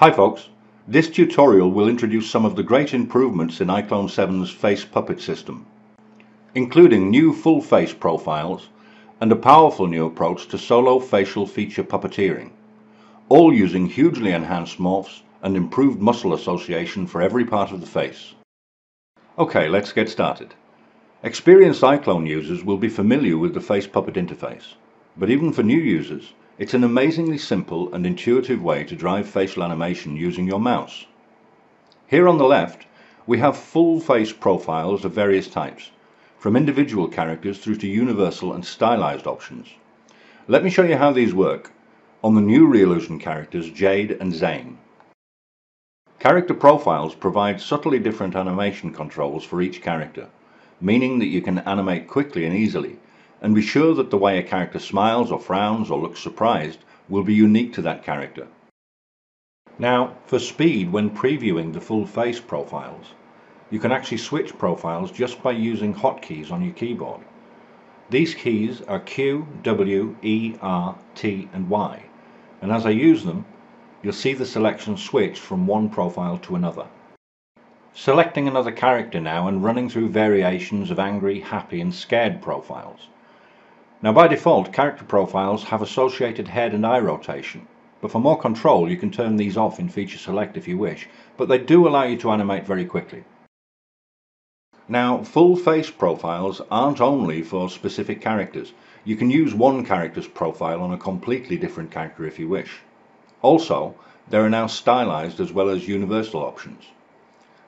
Hi folks, this tutorial will introduce some of the great improvements in iClone 7's face puppet system, including new full face profiles and a powerful new approach to solo facial feature puppeteering, all using hugely enhanced morphs and improved muscle association for every part of the face. Okay, let's get started. Experienced iClone users will be familiar with the Face Puppet interface, but even for new users, it's an amazingly simple and intuitive way to drive facial animation using your mouse. Here on the left, we have full face profiles of various types, from individual characters through to universal and stylized options. Let me show you how these work on the new Reallusion characters Jade and Zane. Character profiles provide subtly different animation controls for each character, meaning that you can animate quickly and easily, and be sure that the way a character smiles or frowns or looks surprised will be unique to that character. Now, for speed when previewing the full face profiles, you can actually switch profiles just by using hotkeys on your keyboard. These keys are Q, W, E, R, T and Y, and as I use them, you'll see the selection switch from one profile to another. Selecting another character now and running through variations of angry, happy and scared profiles. Now by default, character profiles have associated head and eye rotation, but for more control you can turn these off in Feature Select if you wish, but they do allow you to animate very quickly. Now, full face profiles aren't only for specific characters. You can use one character's profile on a completely different character if you wish. Also, there are now stylized as well as universal options.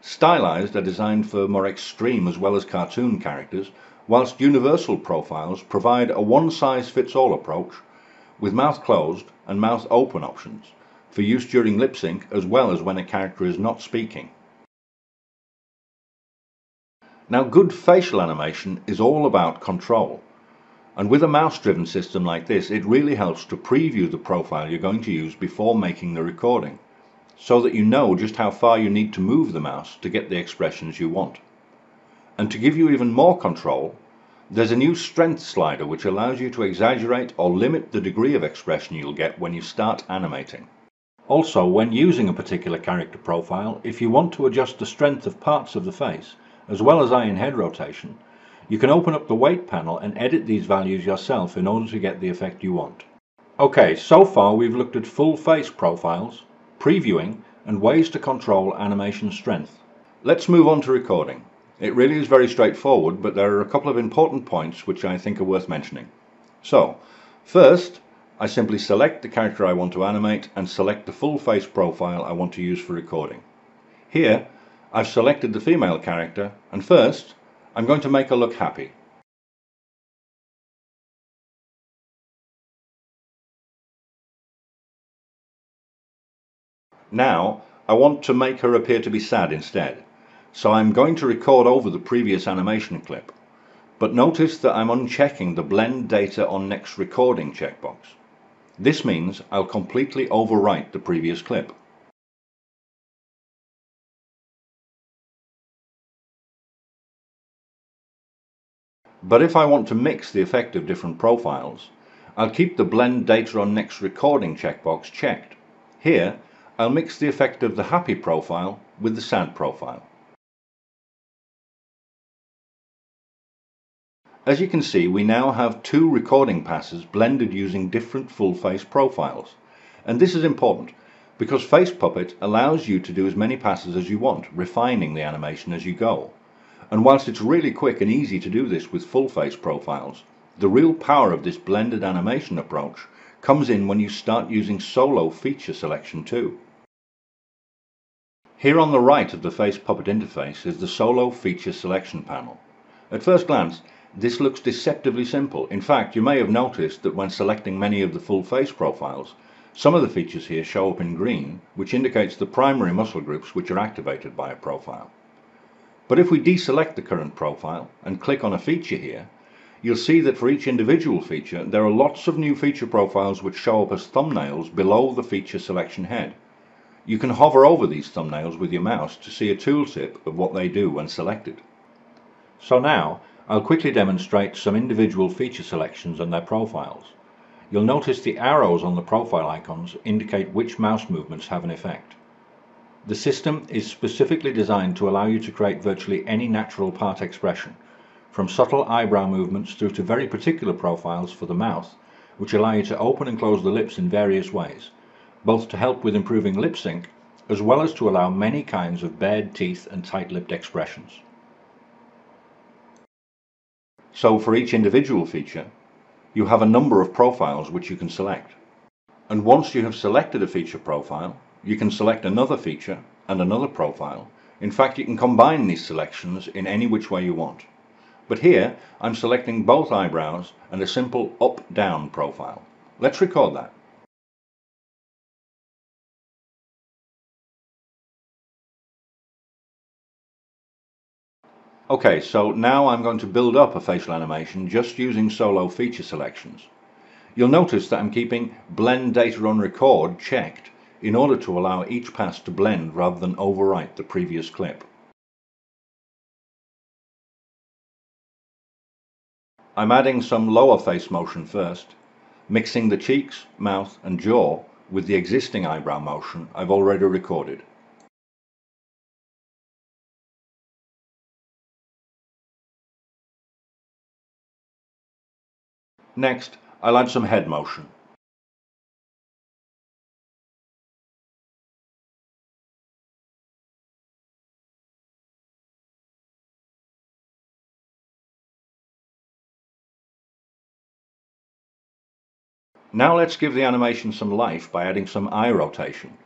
Stylized are designed for more extreme as well as cartoon characters, whilst universal profiles provide a one-size-fits-all approach with mouth closed and mouth open options for use during lip sync as well as when a character is not speaking. Now good facial animation is all about control. And with a mouse driven system like this, it really helps to preview the profile you're going to use before making the recording so that you know just how far you need to move the mouse to get the expressions you want. And to give you even more control, there's a new strength slider which allows you to exaggerate or limit the degree of expression you'll get when you start animating. Also, when using a particular character profile, if you want to adjust the strength of parts of the face, as well as eye and head rotation, you can open up the weight panel and edit these values yourself in order to get the effect you want. Okay, so far we've looked at full face profiles, previewing, and ways to control animation strength. Let's move on to recording. It really is very straightforward, but there are a couple of important points which I think are worth mentioning. So, first, I simply select the character I want to animate and select the full face profile I want to use for recording. Here, I've selected the female character, and first, I'm going to make her look happy. Now, I want to make her appear to be sad instead, so I'm going to record over the previous animation clip. But notice that I'm unchecking the Blend Data on Next Recording checkbox. This means I'll completely overwrite the previous clip. But if I want to mix the effect of different profiles, I'll keep the Blend Data on Next Recording checkbox checked. Here, I'll mix the effect of the happy profile with the sad profile. As you can see, we now have two recording passes blended using different full face profiles. And this is important because Face Puppet allows you to do as many passes as you want, refining the animation as you go. And whilst it's really quick and easy to do this with full face profiles, the real power of this blended animation approach comes in when you start using solo feature selection too. Here on the right of the Face Puppet interface is the Solo Feature Selection panel. At first glance, this looks deceptively simple. In fact, you may have noticed that when selecting many of the full face profiles, some of the features here show up in green, which indicates the primary muscle groups which are activated by a profile. But if we deselect the current profile and click on a feature here, you'll see that for each individual feature, there are lots of new feature profiles which show up as thumbnails below the feature selection head. You can hover over these thumbnails with your mouse to see a tooltip of what they do when selected. So now, I'll quickly demonstrate some individual feature selections and their profiles. You'll notice the arrows on the profile icons indicate which mouse movements have an effect. The system is specifically designed to allow you to create virtually any natural part expression, from subtle eyebrow movements through to very particular profiles for the mouth, which allow you to open and close the lips in various ways, both to help with improving lip sync as well as to allow many kinds of bared teeth and tight-lipped expressions. So for each individual feature, you have a number of profiles which you can select. And once you have selected a feature profile, you can select another feature and another profile. In fact, you can combine these selections in any which way you want. But here, I'm selecting both eyebrows and a simple up-down profile. Let's record that. Okay, so now I'm going to build up a facial animation just using solo feature selections. You'll notice that I'm keeping blend data on record checked in order to allow each pass to blend rather than overwrite the previous clip. I'm adding some lower face motion first, mixing the cheeks, mouth and jaw with the existing eyebrow motion I've already recorded. Next, I'll add some head motion. Now let's give the animation some life by adding some eye rotation.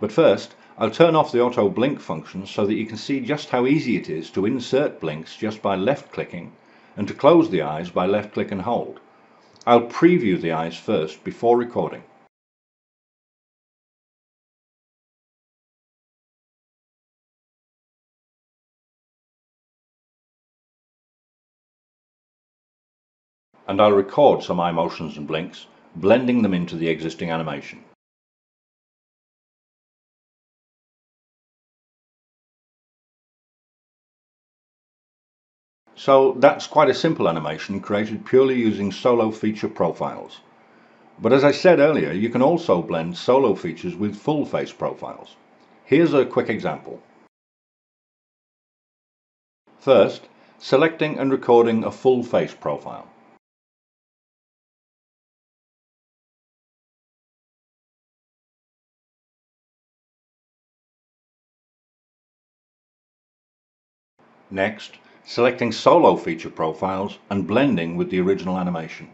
But first, I'll turn off the auto blink function so that you can see just how easy it is to insert blinks just by left clicking and to close the eyes by left click and hold. I'll preview the eyes first before recording. And I'll record some eye motions and blinks, blending them into the existing animation. So that's quite a simple animation created purely using solo feature profiles. But as I said earlier, you can also blend solo features with full face profiles. Here's a quick example. First, selecting and recording a full face profile. Next, selecting solo feature profiles and blending with the original animation.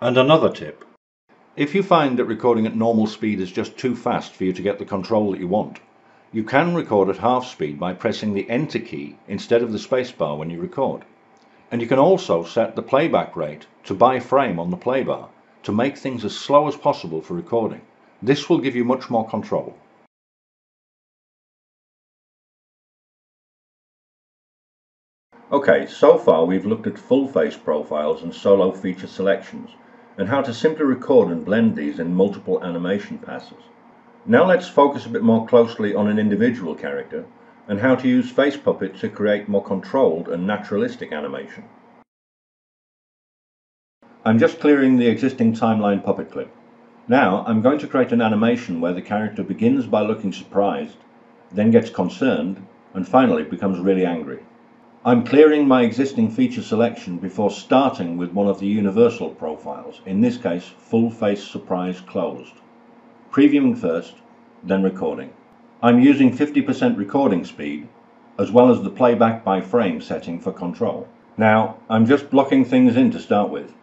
And another tip. If you find that recording at normal speed is just too fast for you to get the control that you want, you can record at half speed by pressing the enter key instead of the spacebar when you record. And you can also set the playback rate to by frame on the playbar to make things as slow as possible for recording. This will give you much more control. Okay, so far we've looked at full face profiles and solo feature selections and how to simply record and blend these in multiple animation passes. Now let's focus a bit more closely on an individual character and how to use FacePuppet to create more controlled and naturalistic animation. I'm just clearing the existing timeline puppet clip. Now I'm going to create an animation where the character begins by looking surprised, then gets concerned, and finally becomes really angry. I'm clearing my existing feature selection before starting with one of the universal profiles, in this case full face surprise closed. Previewing first, then recording. I'm using 50% recording speed, as well as the playback by frame setting for control. Now, I'm just blocking things in to start with.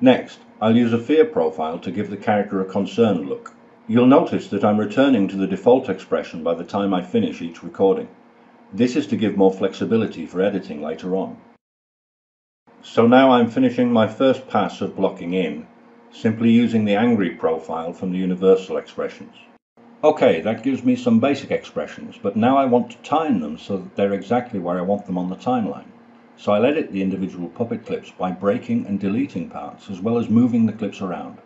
Next, I'll use a fear profile to give the character a concerned look. You'll notice that I'm returning to the default expression by the time I finish each recording. This is to give more flexibility for editing later on. So now I'm finishing my first pass of blocking in, simply using the angry profile from the universal expressions. Okay, that gives me some basic expressions, but now I want to time them so that they're exactly where I want them on the timeline. So I'll edit the individual puppet clips by breaking and deleting parts, as well as moving the clips around.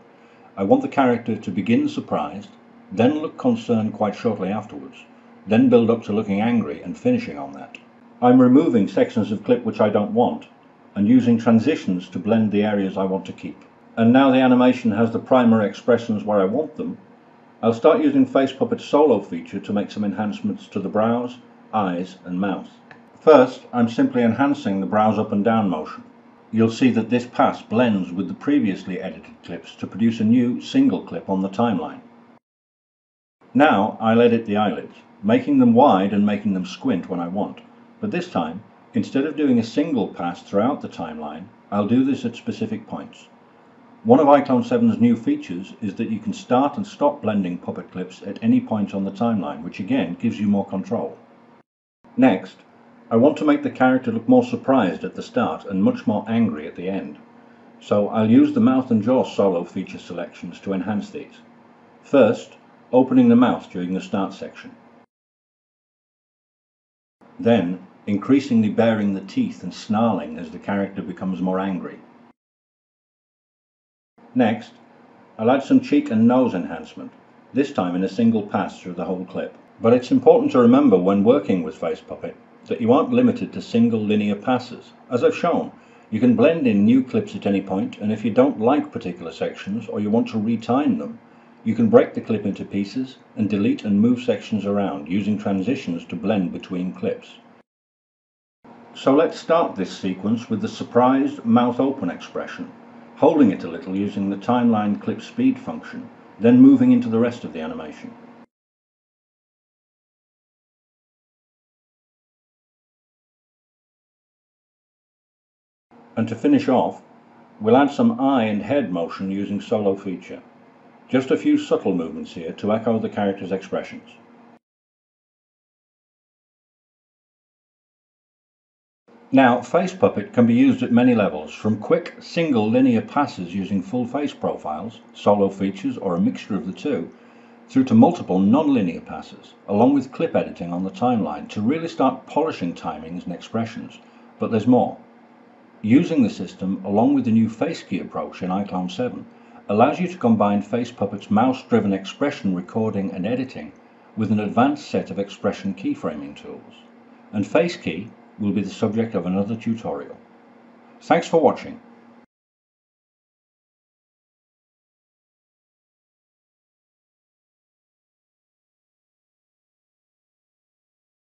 I want the character to begin surprised, then look concerned quite shortly afterwards, then build up to looking angry and finishing on that. I'm removing sections of clip which I don't want and using transitions to blend the areas I want to keep. And now the animation has the primary expressions where I want them, I'll start using Face FacePuppet's solo feature to make some enhancements to the brows, eyes and mouth. First, I'm simply enhancing the brows up and down motion. You'll see that this pass blends with the previously edited clips to produce a new single clip on the timeline. Now I'll edit the eyelids, making them wide and making them squint when I want. But this time, instead of doing a single pass throughout the timeline, I'll do this at specific points. One of iClone 7's new features is that you can start and stop blending puppet clips at any point on the timeline, which again gives you more control. Next, I want to make the character look more surprised at the start and much more angry at the end. So I'll use the mouth and jaw solo feature selections to enhance these. First, opening the mouth during the start section. Then, increasingly baring the teeth and snarling as the character becomes more angry. Next, I'll add some cheek and nose enhancement, this time in a single pass through the whole clip. But it's important to remember when working with FacePuppet that you aren't limited to single linear passes. As I've shown, you can blend in new clips at any point, and if you don't like particular sections or you want to retime them, you can break the clip into pieces and delete and move sections around using transitions to blend between clips. So let's start this sequence with the surprised mouth open expression, holding it a little using the timeline clip speed function, then moving into the rest of the animation. And to finish off, we'll add some eye and head motion using solo feature. Just a few subtle movements here to echo the character's expressions. Now, Face Puppet can be used at many levels, from quick single linear passes using full face profiles, solo features or a mixture of the two, through to multiple non-linear passes, along with clip editing on the timeline to really start polishing timings and expressions. But there's more. Using the system along with the new face key approach in iClone 7 allows you to combine Face Puppet's mouse-driven expression recording and editing with an advanced set of expression keyframing tools. And FaceKey will be the subject of another tutorial. Thanks for watching.